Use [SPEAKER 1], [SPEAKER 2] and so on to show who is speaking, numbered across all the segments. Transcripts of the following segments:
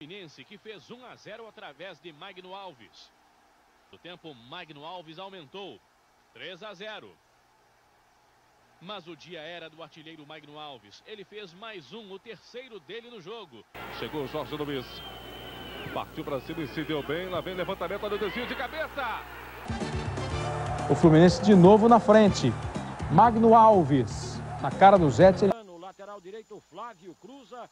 [SPEAKER 1] Fluminense que fez 1 a 0 através de Magno Alves. No tempo, Magno Alves aumentou 3 a 0. Mas o dia era do artilheiro Magno Alves. Ele fez mais um, o terceiro dele no jogo.
[SPEAKER 2] Chegou o Jorge Luiz. Partiu para cima e se deu bem. Lá vem levantamento do desvio de cabeça.
[SPEAKER 3] O Fluminense de novo na frente. Magno Alves. Na cara do Zete. Ele...
[SPEAKER 4] No lateral direito, Flávio cruza.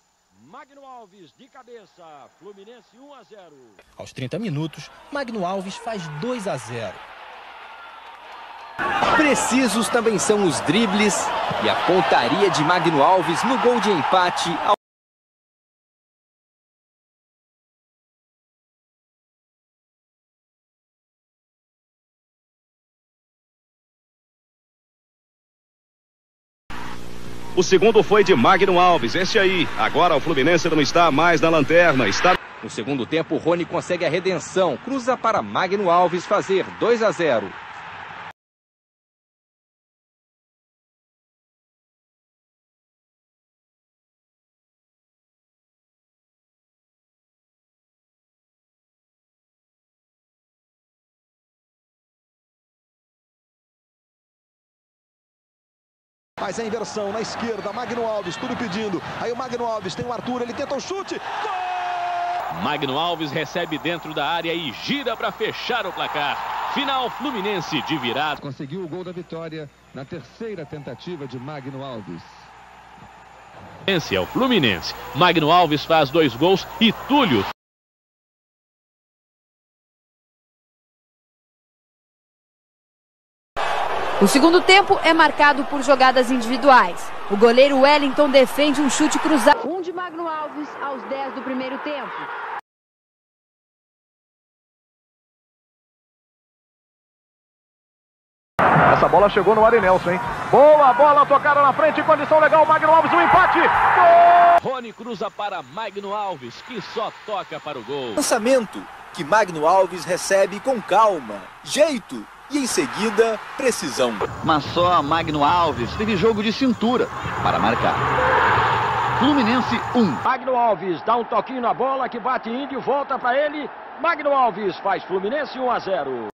[SPEAKER 4] Magno Alves de cabeça. Fluminense 1 a 0.
[SPEAKER 5] Aos 30 minutos, Magno Alves faz 2 a 0.
[SPEAKER 6] Precisos também são os dribles e a pontaria de Magno Alves no gol de empate. Ao...
[SPEAKER 7] O segundo foi de Magno Alves, este aí. Agora o Fluminense não está mais na lanterna, está...
[SPEAKER 6] No segundo tempo, Rony consegue a redenção. Cruza para Magno Alves fazer 2 a 0.
[SPEAKER 8] Mas a inversão na esquerda, Magno Alves, tudo pedindo. Aí o Magno Alves tem o Arthur, ele tenta o chute. Gol!
[SPEAKER 1] Magno Alves recebe dentro da área e gira para fechar o placar. Final Fluminense de virada.
[SPEAKER 2] Conseguiu o gol da vitória na terceira tentativa de Magno Alves.
[SPEAKER 1] Esse é o Fluminense. Magno Alves faz dois gols e Túlio
[SPEAKER 9] O segundo tempo é marcado por jogadas individuais. O goleiro Wellington defende um chute cruzado. Um de Magno Alves aos 10 do primeiro tempo.
[SPEAKER 10] Essa bola chegou no Arinelson, hein? Boa bola, tocaram na frente, condição legal, Magno Alves, um empate. Gol!
[SPEAKER 1] Rony cruza para Magno Alves, que só toca para o gol.
[SPEAKER 6] Lançamento que Magno Alves recebe com calma, jeito e em seguida, precisão.
[SPEAKER 11] Mas só Magno Alves teve jogo de cintura para marcar. Fluminense 1.
[SPEAKER 4] Magno Alves dá um toquinho na bola que bate índio, volta para ele. Magno Alves faz Fluminense 1 a 0.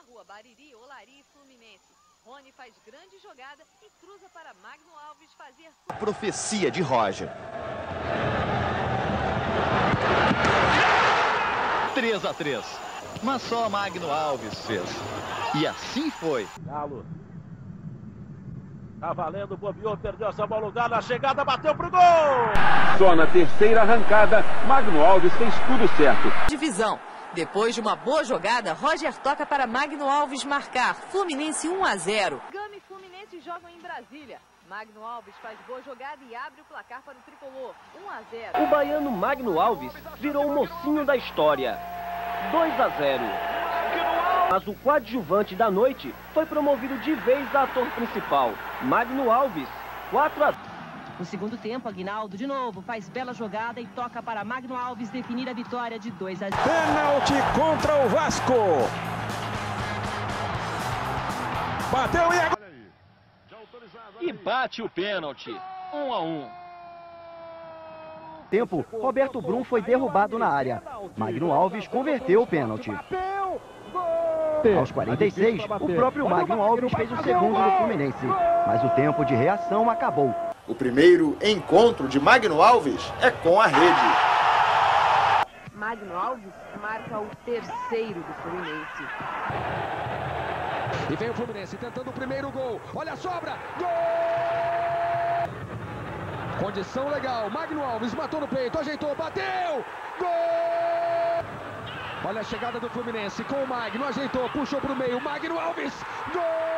[SPEAKER 9] Na rua Bariri, Olari Fluminense. Rony faz grande jogada e cruza para Magno Alves fazer...
[SPEAKER 6] Profecia de Roger.
[SPEAKER 11] 3 a 3. Mas só Magno Alves fez. E assim foi.
[SPEAKER 10] Galo. Tá valendo, bobeou, perdeu essa bola no Galo, a chegada bateu pro gol!
[SPEAKER 12] Só na terceira arrancada, Magno Alves fez tudo certo.
[SPEAKER 9] Divisão. Depois de uma boa jogada, Roger toca para Magno Alves marcar. Fluminense 1 a 0. Gama e Fluminense jogam em Brasília. Magno Alves faz boa jogada e abre o placar para o tricolor. 1 a 0.
[SPEAKER 4] O baiano Magno Alves virou o mocinho da história. 2 a 0. Mas o coadjuvante da noite foi promovido de vez a ator principal. Magno Alves, 4 a 0.
[SPEAKER 9] No segundo tempo, Aguinaldo de novo faz bela jogada e toca para Magno Alves definir a vitória de 2 a 0.
[SPEAKER 3] Pênalti contra o Vasco. Bateu e agora.
[SPEAKER 11] E bate o pênalti. 1 a 1.
[SPEAKER 13] Tempo, Roberto Brum foi derrubado na área. Magno Alves converteu o pênalti. Aos 46, o próprio Magno Alves fez o segundo no Fluminense. Mas o tempo de reação acabou.
[SPEAKER 14] O primeiro encontro de Magno Alves é com a rede.
[SPEAKER 9] Magno Alves marca o terceiro do Fluminense.
[SPEAKER 2] E vem o Fluminense tentando o primeiro gol. Olha a sobra! Gol! Condição legal. Magno Alves matou no peito, ajeitou, bateu! Gol! Olha a chegada do Fluminense com o Magno, ajeitou, puxou para o meio. Magno Alves! Gol!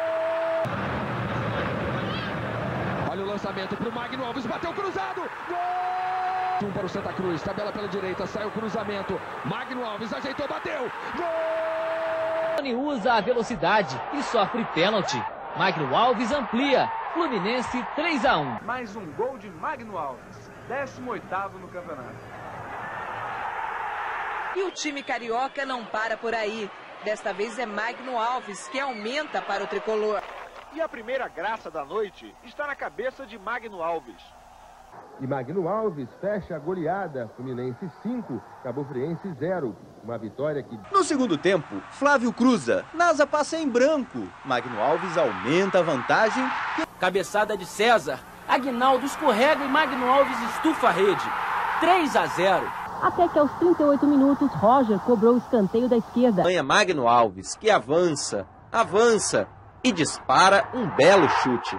[SPEAKER 2] Olha o lançamento para o Magno Alves, bateu cruzado! Gol! Um para o Santa Cruz, tabela pela direita, sai o cruzamento. Magno Alves ajeitou, bateu! Gol!
[SPEAKER 15] Rony usa a velocidade e sofre pênalti. Magno Alves amplia. Fluminense 3 a 1.
[SPEAKER 10] Mais um gol de Magno Alves.
[SPEAKER 16] 18º no campeonato.
[SPEAKER 9] E o time carioca não para por aí. Desta vez é Magno Alves que aumenta para o tricolor.
[SPEAKER 10] E a primeira graça da noite está na cabeça de Magno Alves.
[SPEAKER 17] E Magno Alves fecha a goleada. Fluminense 5, Cabo Friense 0. Uma vitória que.
[SPEAKER 6] No segundo tempo, Flávio cruza. Nasa passa em branco. Magno Alves aumenta a vantagem.
[SPEAKER 15] Cabeçada de César. Agnaldo escorrega e Magno Alves estufa a rede. 3 a 0.
[SPEAKER 18] Até que aos 38 minutos, Roger cobrou o escanteio da esquerda.
[SPEAKER 6] Ganha Magno Alves, que avança, avança e dispara um belo chute.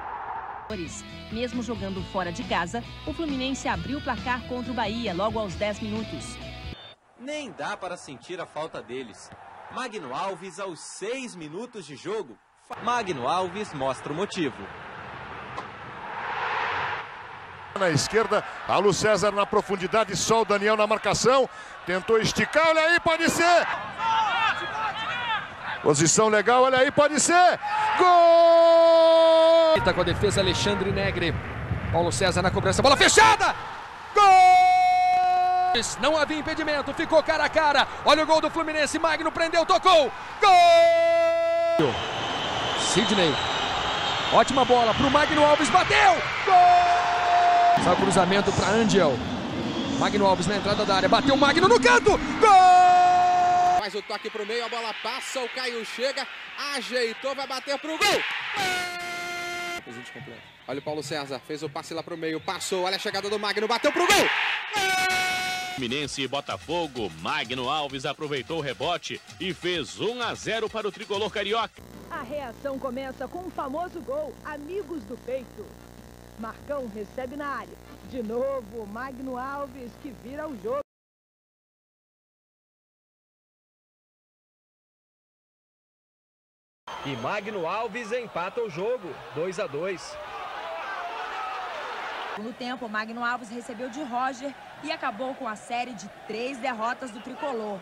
[SPEAKER 18] Mesmo jogando fora de casa, o Fluminense abriu o placar contra o Bahia logo aos 10 minutos.
[SPEAKER 6] Nem dá para sentir a falta deles. Magno Alves aos 6 minutos de jogo. Magno Alves mostra o motivo.
[SPEAKER 10] Na esquerda, Alu César na profundidade, só o Daniel na marcação. Tentou esticar, olha aí, pode ser! Posição legal, olha aí, pode ser! Gol!
[SPEAKER 2] Tá com a defesa Alexandre Negre. Paulo César na cobrança, bola fechada! Gol! Não havia impedimento, ficou cara a cara. Olha o gol do Fluminense, Magno prendeu, tocou. Gol! Sidney. Ótima bola pro Magno Alves, bateu! Gol! O cruzamento para Angel. Magno Alves na entrada da área, bateu o Magno no canto. Gol!
[SPEAKER 19] Faz o toque pro meio, a bola passa, o Caio chega, ajeitou, vai bater pro gol. Presente completo. Olha o Paulo César, fez o passe lá pro meio, passou, olha a chegada do Magno, bateu pro gol.
[SPEAKER 1] Fluminense e Botafogo, Magno Alves aproveitou o rebote e fez 1 a 0 para o tricolor carioca.
[SPEAKER 9] A reação começa com o famoso gol Amigos do Peito. Marcão recebe na área. De novo, Magno Alves que vira o jogo.
[SPEAKER 20] E Magno Alves empata o jogo, 2 a 2.
[SPEAKER 18] No tempo, Magno Alves recebeu de Roger e acabou com a série de três derrotas do tricolor.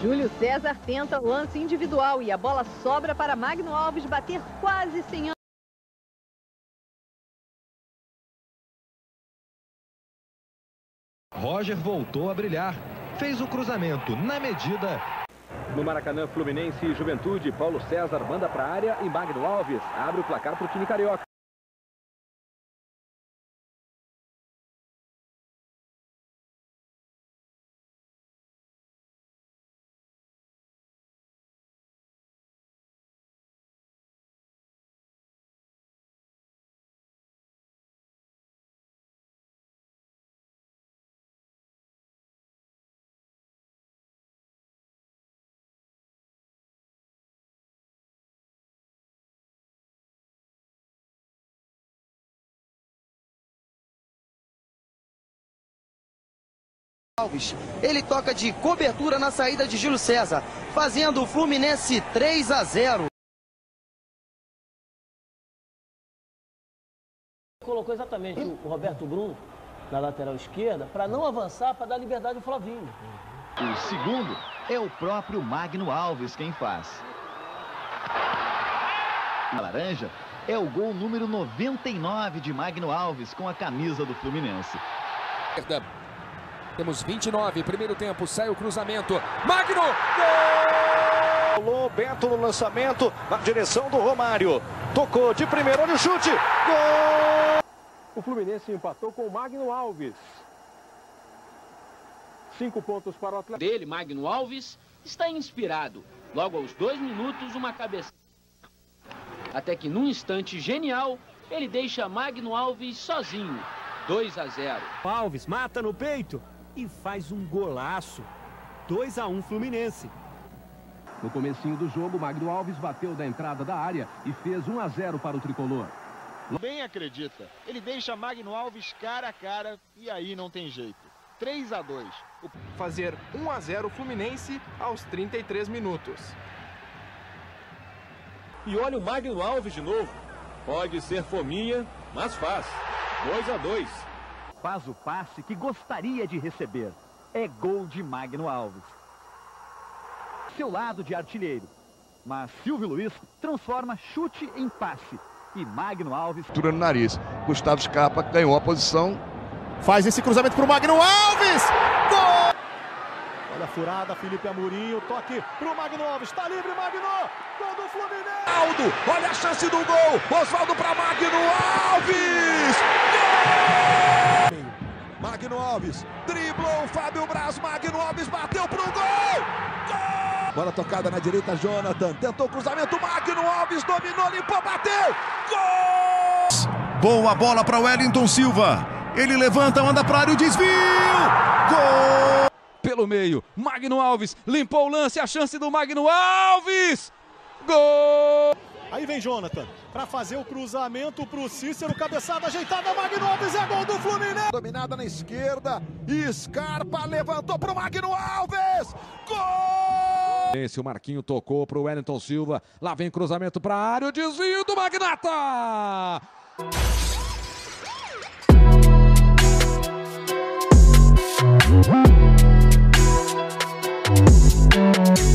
[SPEAKER 9] Júlio César tenta lance individual e a bola sobra para Magno Alves bater quase sem anos.
[SPEAKER 8] Roger voltou a brilhar. Fez o cruzamento na medida.
[SPEAKER 12] No Maracanã, Fluminense e Juventude, Paulo César manda para a área e Magno Alves abre o placar para o time carioca.
[SPEAKER 13] Alves. Ele toca de cobertura na saída de Júlio César, fazendo o Fluminense 3 a 0.
[SPEAKER 21] Colocou exatamente o Roberto Bruno na lateral esquerda para não avançar, para dar liberdade ao Flavinho.
[SPEAKER 11] O segundo é o próprio Magno Alves quem faz. A laranja é o gol número 99 de Magno Alves com a camisa do Fluminense.
[SPEAKER 2] Temos 29, primeiro tempo, sai o cruzamento. Magno!
[SPEAKER 8] Gol! Beto no lançamento, na direção do Romário. Tocou de primeiro, olha o chute. Gol!
[SPEAKER 12] O Fluminense empatou com o Magno Alves. Cinco pontos para o Atlético.
[SPEAKER 15] Dele, Magno Alves, está inspirado. Logo aos dois minutos, uma cabeça. Até que num instante genial, ele deixa Magno Alves sozinho. 2 a 0.
[SPEAKER 22] Alves mata no peito e faz um golaço. 2 a 1 Fluminense.
[SPEAKER 3] No comecinho do jogo, Magno Alves bateu da entrada da área e fez 1 a 0 para o tricolor.
[SPEAKER 10] Bem acredita, ele deixa Magno Alves cara a cara e aí não tem jeito. 3 a 2.
[SPEAKER 16] Fazer 1 a 0 Fluminense aos 33 minutos.
[SPEAKER 7] E olha o Magno Alves de novo. Pode ser fominha, mas faz. 2 a 2.
[SPEAKER 11] Faz o passe que gostaria de receber. É gol de Magno Alves. Seu lado de artilheiro. Mas Silvio Luiz transforma chute em passe. E Magno Alves...
[SPEAKER 10] no nariz. Gustavo Scarpa ganhou a posição
[SPEAKER 23] Faz esse cruzamento pro Magno Alves. Gol!
[SPEAKER 24] Olha a furada, Felipe Amorim, o toque pro Magno Alves. Tá livre, Magno! Gol do Fluminense!
[SPEAKER 8] Aldo, olha a chance do gol. Oswaldo para Magno Alves. Gol! Magno Alves driblou o Fábio Braz. Magno Alves bateu pro gol. Gol! Bola tocada na direita, Jonathan. Tentou o cruzamento. Magno Alves dominou, limpou, bateu. Gol!
[SPEAKER 25] Boa bola para Wellington Silva. Ele levanta, manda para área o desvio. Gol!
[SPEAKER 8] pelo meio. Magno Alves limpou o lance, a chance do Magno Alves! Gol!
[SPEAKER 24] Aí vem Jonathan para fazer o cruzamento para o Cícero, cabeçada ajeitada, Magno Alves é gol do Fluminense.
[SPEAKER 8] Dominada na esquerda, Scarpa levantou para o Magno Alves. Gol! Esse o Marquinho tocou para o Wellington Silva. Lá vem cruzamento para a área, o desvio do Magnata. Uhum. Thank you.